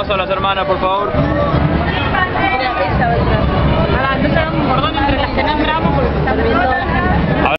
paso a las hermanas, por favor.